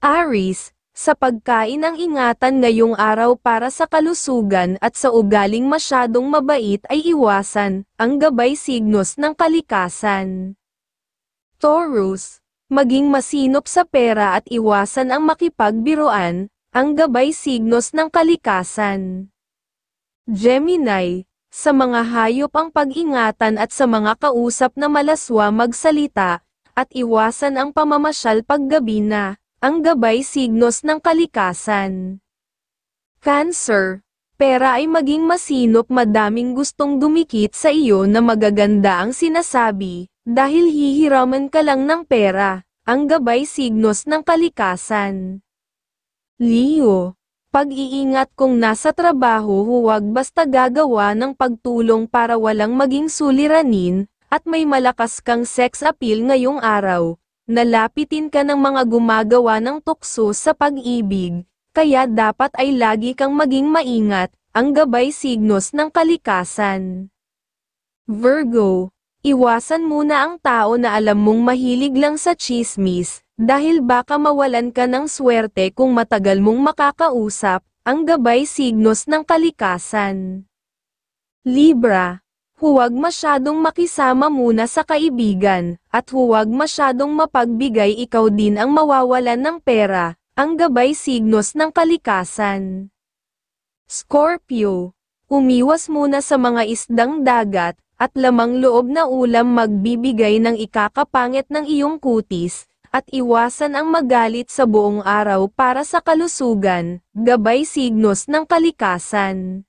Aris, sa pagkain ang ingatan ngayong araw para sa kalusugan at sa ugaling masyadong mabait ay iwasan, ang gabay signos ng kalikasan. Taurus, maging masinop sa pera at iwasan ang makipagbiruan, ang gabay signos ng kalikasan. Gemini, sa mga hayop ang pag-ingatan at sa mga kausap na malaswa magsalita, at iwasan ang pamamasyal paggabi na, ang gabay signos ng kalikasan. Cancer, pera ay maging masinop madaming gustong dumikit sa iyo na magaganda ang sinasabi, dahil hihiraman ka lang ng pera, ang gabay signos ng kalikasan. Leo, pag-iingat kung nasa trabaho huwag basta gagawa ng pagtulong para walang maging suliranin, at may malakas kang sex appeal ngayong araw, nalapitin ka ng mga gumagawa ng tukso sa pag-ibig, kaya dapat ay lagi kang maging maingat, ang gabay signos ng kalikasan. Virgo, iwasan muna ang tao na alam mong mahilig lang sa chismis, dahil baka mawalan ka ng swerte kung matagal mong makakausap, ang gabay signos ng kalikasan. Libra, Huwag masyadong makisama muna sa kaibigan, at huwag masyadong mapagbigay ikaw din ang mawawalan ng pera, ang gabay signos ng kalikasan. Scorpio, umiwas muna sa mga isdang dagat, at lamang loob na ulam magbibigay ng ikakapangit ng iyong kutis, at iwasan ang magalit sa buong araw para sa kalusugan, gabay signos ng kalikasan.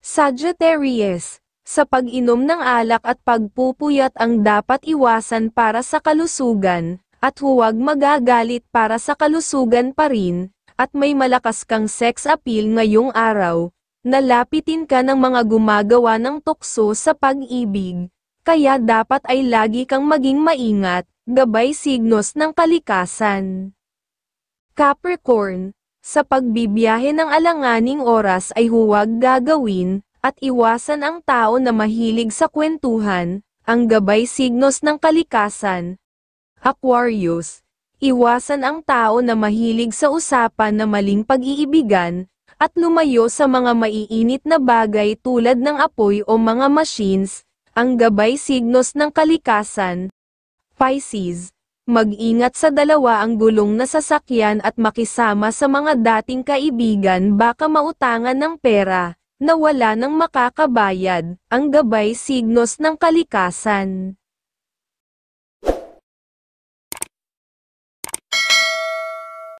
Sagittarius, sa pag-inom ng alak at pagpupuyat ang dapat iwasan para sa kalusugan, at huwag magagalit para sa kalusugan pa rin, at may malakas kang sex appeal ngayong araw, nalapitin ka ng mga gumagawa ng tukso sa pag-ibig, kaya dapat ay lagi kang maging maingat, gabay signos ng kalikasan. Capricorn, sa pagbibiyahe ng alanganing oras ay huwag gagawin, at iwasan ang tao na mahilig sa kwentuhan, ang gabay signos ng kalikasan. Aquarius, iwasan ang tao na mahilig sa usapan na maling pag-iibigan, at lumayo sa mga maiinit na bagay tulad ng apoy o mga machines, ang gabay signos ng kalikasan. Pisces, mag-ingat sa dalawa ang gulong na sasakyan at makisama sa mga dating kaibigan baka mautangan ng pera na wala ng makakabayad, ang gabay signos ng kalikasan.